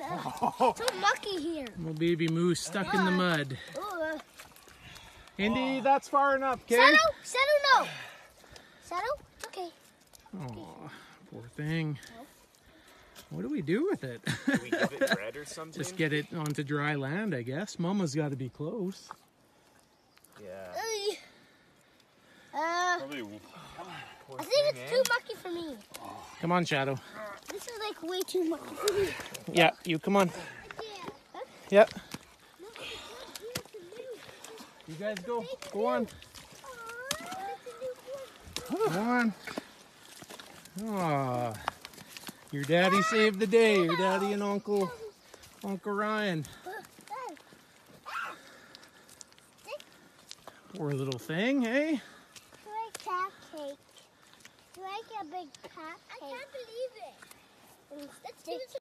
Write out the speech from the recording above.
so mucky here. Little baby moose stuck in the mud. Ooh, Indy, that's far enough, okay? Settle, settle, no. Settle, okay. Oh, poor thing. What do we do with it? Do we give it bread or something? Just get it onto dry land, I guess. Mama's got to be close. Yeah. Uh, Probably Poor I think thing, it's eh? too mucky for me. Come on, Shadow. This is like way too mucky for me. Yeah, you come on. Huh? Yep. No, it's not here to you. You guys go. Go on. Aw, it's a new one. Come on. Aw. Your daddy saved the day. Your daddy and Uncle Uncle Ryan. Poor little thing, hey? Do I cupcake? Do I get a big cupcake? I can't believe it. Let's do some